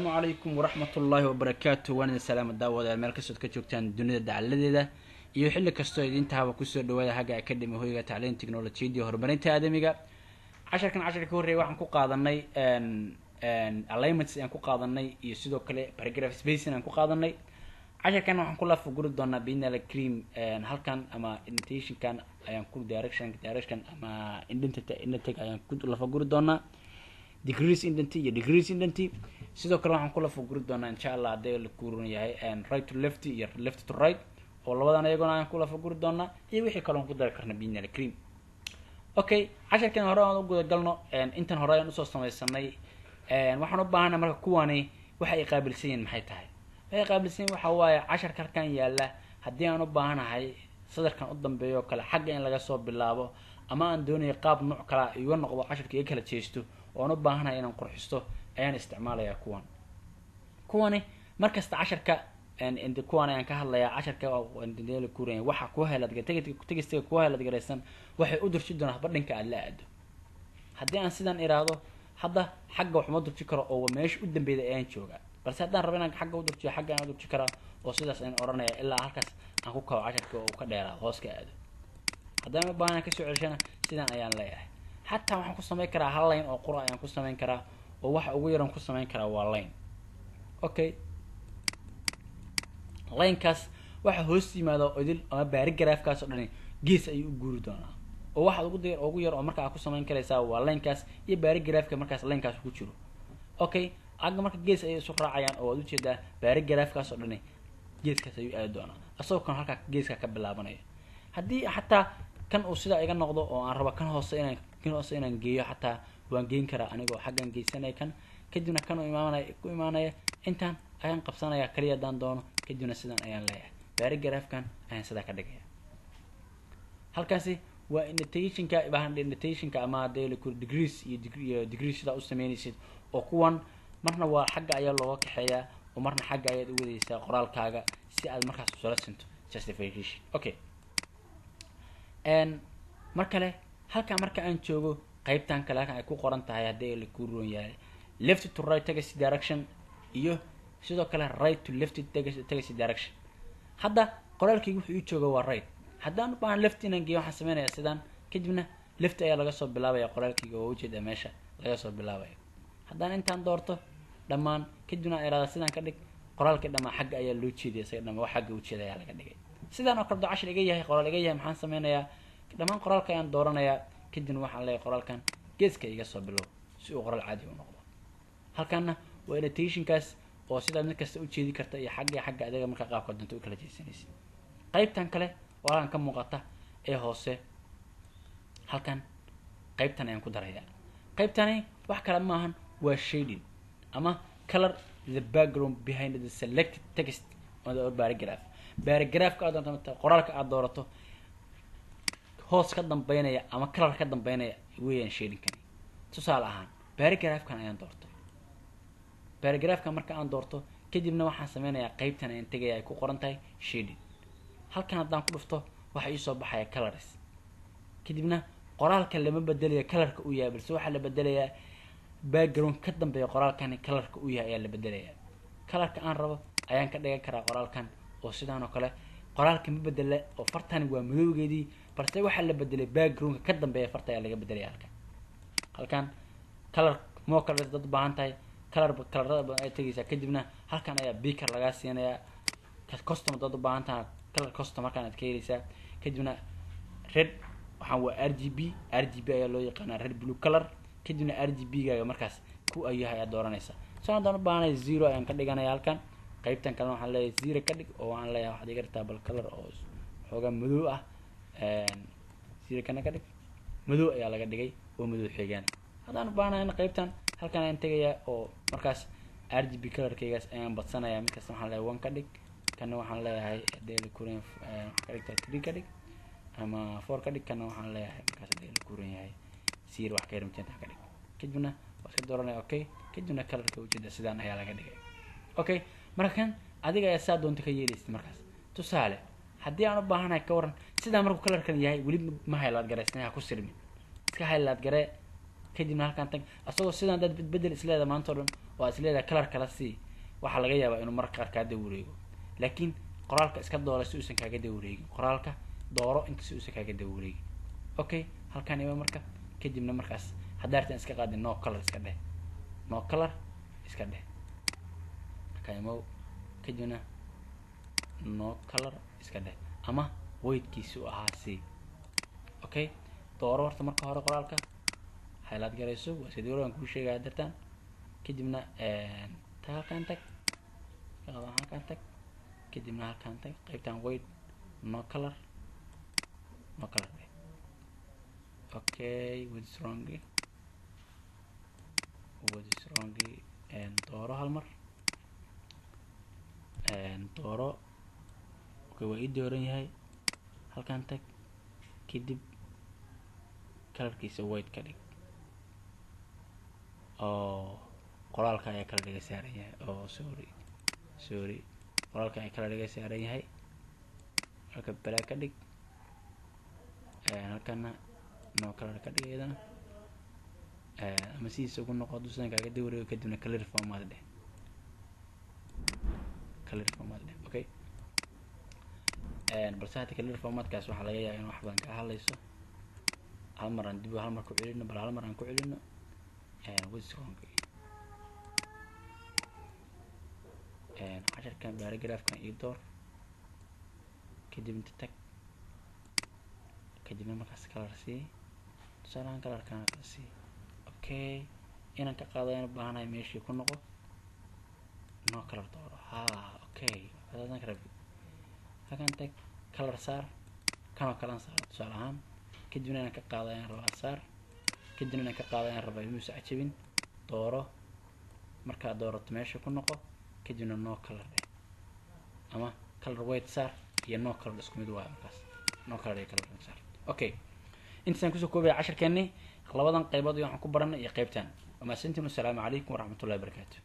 asalaamu calaykum waraxmat ullaahi wabarakaatu waan idin salaama daawadayaal meel kastood ka joogtaan dunida dacaladeeda. Iyo xilli kastoo idintaaba ku soo dhawaada hagga academy hoyga tacliin technolojiyadii horumarinta aadamiga. Casharkan casharka ka horreeya waxaan ku qaadanay alignments ayaan ku qaadanay iyo sidoo kale paragraph spacing aan ku qaadanay. Casharkan waxaan ku lafaguri doonaa binala cream halkan ama indentationkan ayaan ku direction direction ama indent indenteg ayaan ku lafaguri doonaa. Degrees indenti iyo degrees indenti sidoo kale waxaan ku lafaguri doonaa insha allah haddii la kuuran yahay right to left iyo left to right oo labadan ayagona ayaan ku lafaguri doonaa iyo wixii kaloon ku dari karna binala cream okay casharkan hore aan u gudagalno intan hore ayaan u soo samaysanay waxaan u baahanay marka kuwani waxa ay qaabilsan yihiin maxay tahay? Waxay qaabilsan yihiin waxa waaye casharka halkan yaalla haddii aan u baahanahay sadarkan u dambeeyo kale xagga in laga soo bilaabo ama aan doonayo qaab nooc kala iga noqdo casharka iga kala jeesto oo aan u baahanahay inaan qurxisto ayaan isticmaalayaa kuwan. Kuwani markasta casharka kuwan ayaan ka hadlayaa casharka kuuraya waxa ku helad tegistiga ku helad garaysan waxay u durji doonaa haba dhanka aada la aado. Haddii aan sidan iraahdo hadda xagga waxma durji karo oo meesha u dambeyda ayaan joogaa balse haddaan rabo inaan xagga udurjiyo xagga aan udurji karaa oo sidaas ayaan oranaya ilaa halkaas aan ku kabo casharka oo ka dheeraa hoos aado. Haddaan u baahan ka soo celishana sidan ayaan leeyahay. Xataa waxaan ku samayn karaa hal line oo qura ayaan ku samayn karaa oo waxa ugu yaran ku samayn karaa waa line. Okay. Linekaas waxa hoos yimaada idil ama baarigaraafkaas oo dhani gees ayuu u guuri doonaa. Oo waxaad ugu ugu yar oo marka aad ku samayn karaysaa waa linekaas iyo baarigaraafka markaas linekaas ku jiro. Okay. Agga marka gees ayay isu raacayaan oo waad u jeedaa baarigaraafkaas oo dhani geeskaas ayuu aadi doonaa. Asagoo kan halkaa geeska ka bilaabanaya. Haddii xataa kan uu sidaa iga noqdo oo aan rabo kan hoose inaan kan hoose inaan geeyo xataa waan geyn karaa anigoo xaggan geysanaya kan. Kadibna kan u imaanaya ku imaanaya intaan ayaan qabsanaya kaliya haddaan doono. Kadibna sidan ayaan leeyahay. Baarigaraafkan ayaan sidaa ka dhigaya. Halkaasi waa indentationka indentationka ama dee degrees iyo iyo degrees sidaa u sameynaysid oo kuwan marna waa xagga ayaa looga kaxeeyaa oo marna xagga ayaad u wadaysaa qoraalkaaga si aad markaas usala sinto justification. Okay mar kale halkaa marka aan joogo qeybtan kale halkan ay ku qoran tahay haddii la roon yahay. Left to right tagasi direction iyo sidoo kale right to left tagasi direction. Hadda qoraalkayga wuxuu ii jooga waa right. Haddaan u baahan left inaan geeyo waxaan sameynaya sidaan. Kadibna left ayaa laga soo bilaabaya qoraalkayga oo ujeeda meesha laga soo bilaabaya. Haddaan intaan doorto dhammaan. Kadibna irada sidaan ka dhig qoraalkii dhamaan xagga ayaa loo jeedaya isaga dhamaan wax xagga ujeeda ayaa laga dhigay sidaan oo kale doo cashir iga yahay qoraal iga yahay maxaan sameynayaa dhammaan qoraalka ayaan dooranayaa kadibna waxaan leeyahay qoraalkan geeska iga soo bilow si uu qoraal caadi u noqdo. Halkaana waa editationkaas oo sidaad mid kasta ujeedi karta iyo xagga xagga adiga markaa qaabka doonta u kala jeesanaysa qaybtan kale oo halkan ka muuqata ee hoose. Halkan qaybtan ayaan ku darayaa. Qaybtani wax kale maahan waa shading ama color the background behind the selected text on the paragraph baaragraafka aad doonto qoraalka aada doorato hoos ka dambeynaya ama kalar ka dambeynaya weeyaan shadingkani tusaale ahaan baaragraafkan ayaan doortay. Baaragraafkan marka aan doorto kadibna waxaan sameynayaa qeybtan ayaan tegaya ay ku qoran tahay shading halkan haddaan ku dhufto waxaa iisoo baxaya colors kadibna qoraalka lama bedelaya kalarka u yahay balse waxaa la bedelayaa background ka dambeeya qoraalkani kalarka u yahay ayaa la bedelayaa. Kalarka aan rabo ayaan ka dhigan karaa qoraalkan oo sidaan oo kale qoraalka ma bedela oo fartani waa madowgeedii balse waxaa la bedelay backgroundka ka dambeeya farta ayaa laga bedelaya halkan. Halkan color kale dad ubaahan tahay color kalarada badan ay tegaysaa kadibna halkan ayaa beaker lagaa siinayaa. Custom dad ubaahan tahay color custom aad ka helaysaa. Kadibna red waxaan waa r g b. R g b ayaa loo yaqaanaa red blue color. Kadibna r g b gaaga markaas ku ayahay aad dooranaysaa so haddaan u baahanay zero ayaan ka dhiganaya halkan qaybtan kalena waxaan leeyahay zero ka dhig oo waxaan leeyahay waxaad iga dhigtaa bal color oo xoogaa madow ah. Zero kana ka dhig madow ayaa laga dhigay oo madow xeegaan haddaan u baahnayna qaybtan halkan ayaan tegayaa oo markaas r g b colorkaygaas ayaan badsanayaa mid kasta waxaan leeyahay one ka dhig kana waxaan leeyahay daily kuran ka dhigta three ka dhig ama four ka dhig kana waxaan leeyahay markaas daily kuran yahay. Zero wax ka yar mitinta ka dhig kadibna waa iska dooranaya okay. Kadibna colorka ujeeda sidaan ayaa laga dhigay. Okay marka kan adiga ayaa saa doonta ka yeelaysid markaas. Tusaale haddii aan u baahanahay ka waran sidaa markuu kalarkan yahay weli ma haylaad garaysna ha ku sirmin. Iska haylaad garee kadibna halkaan tag asagoo sidaan dad bedbedel isleeda maanta o dhan waa isleedahay kalar kala sii waxaa laga yaabaa inuu marka qaar kaa dawareego laakiin qoraalka iska doora si uusan kaaga dawareegin qoraalka dooro inta si uusan kaaga dawareegin okay halkaan ima marka kadibna markaas haddaa artan iska qaadin no color iska dheh. No color iska dheh imow kadibna no color iska dheh ama weightkiisi u ahaa c. Okay dooro horta marka hore qoraalka haylaad garayso waa sidii waraan kuu sheegaya dartaan. Kadibna ta halkaan tag halkaan tag kadibna halkaan tag qaybtaan weight no color no color dheh okay what is dooro hal mar dooro okay waa ii dooran yahay halkaan tag kadib kalarkiisa white ka dhig. Oo qoraalka ayaa kala dhiga saaran yahay. Oo sorry sorry. Qoraalka ayaa kala dhiga saaran yahay. Halka black ka dhig. Halkana no color ka dhig iyadana. Ama sidiisa ugu noqo hadduu sidan kaaga dawareego kadibna clear formaad dheh formaad dheh okay balse hadda clear formaadkaas waxaa laga yaaba in wax badan kaa hadlayso. Hal mar aan dib hal mar ku celino bal hal mar aan ku celino wrong casharkan baragraafkan ii door. Kadib inta tag kadibna markaas kalar sii tusaalahaan kalarkaana kala okay inaan ka u baahanahay meeshii ku noqo noo kalar dooro ha okay adaadan kara halkan tag kalar saar kanoo kalan saar tusaale ahaan kadibna inaan ka qaadayaan rabaa saar kadibna inaan ka qaadayaan rabaa inuusa cajabin dooro markaad doorato meesha ku noqo kadibna no color dheh ama color white saar iyo no color isku mid waayo markaas no color iyo color saar okay intaasaan ku soo koobaya casharkeeni labadan qaybood iyo waxaan ku baranay iyo qaybtan wamaasantiin wasalaamu calaykum waraxmatullahi wabarakaatu